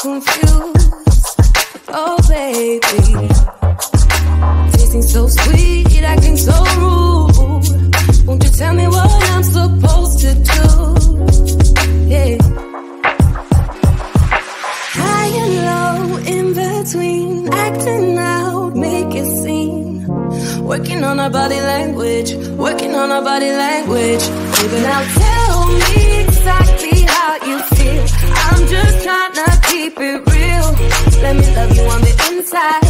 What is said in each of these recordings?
confused. Oh, baby. Tasting so sweet, acting so rude. Won't you tell me what I'm supposed to do? Yeah. High and low, in between, acting out, make it scene. Working on our body language, working on our body language. Baby, now tell me exactly how you feel. I'm just trying to keep it real. Let me love you on the inside,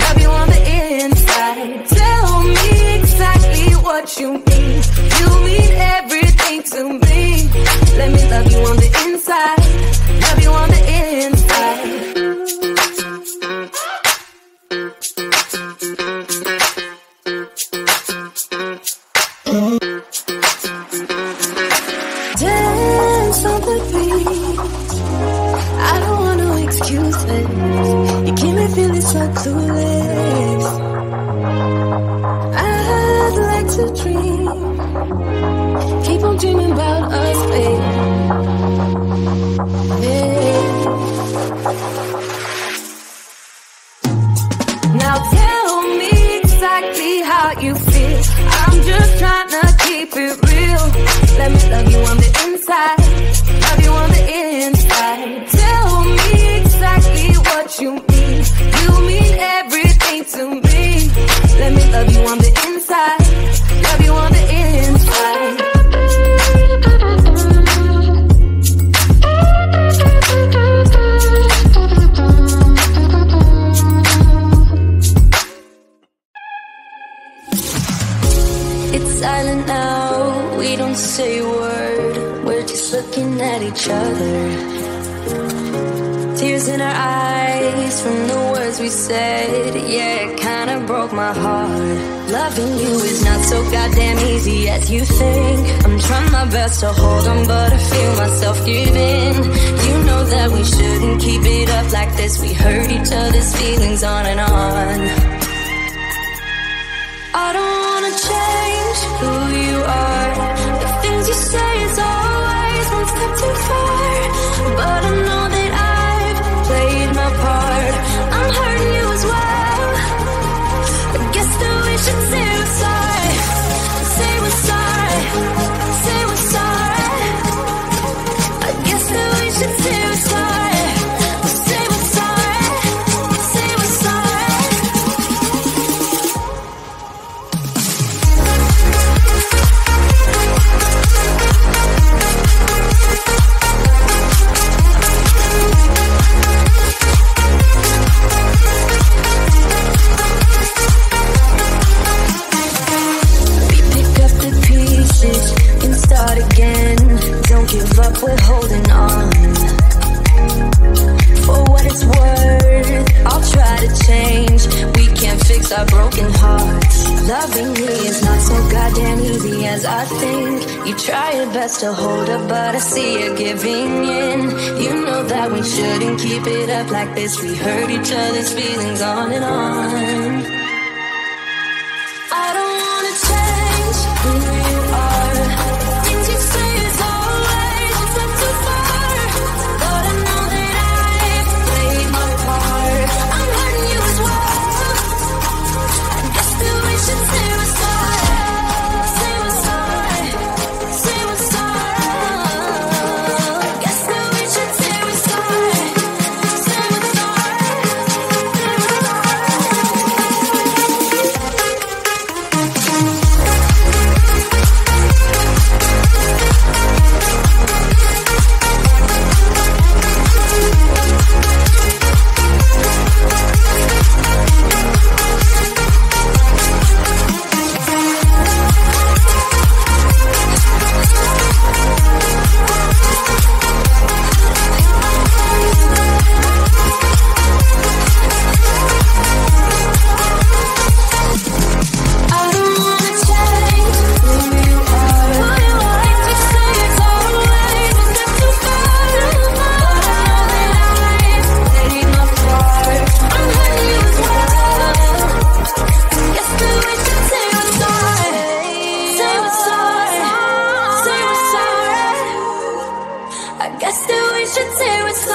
love you on the inside. Tell me exactly what you mean. You mean everything to me. Let me love you on the inside, love you on the inside. Excuses. You keep me feeling so clueless. I'd like to dream. Keep on dreaming about us, babe. Yeah. Now tell me exactly how you feel. I'm just trying to keep it real. Let me love you on the inside, love you on the inside. What you mean. You mean everything to me. Let me love you on the inside, love you on the inside. It's silent now, we don't say a word. We're just looking at each other. Tears in our eyes from the words we said. Yeah, it kinda broke my heart. Loving you is not so goddamn easy as you think. I'm trying my best to hold on, but I feel myself giving. You know that we shouldn't keep it up like this. We hurt each other's feelings on and on. I don't wanna change who you are. The things you say is always one step too far. But I know goddamn easy as I think. You try your best to hold up, but I see you giving in. You know that we shouldn't keep it up like this. We hurt each other's feelings on and on. I don't wanna change attention to its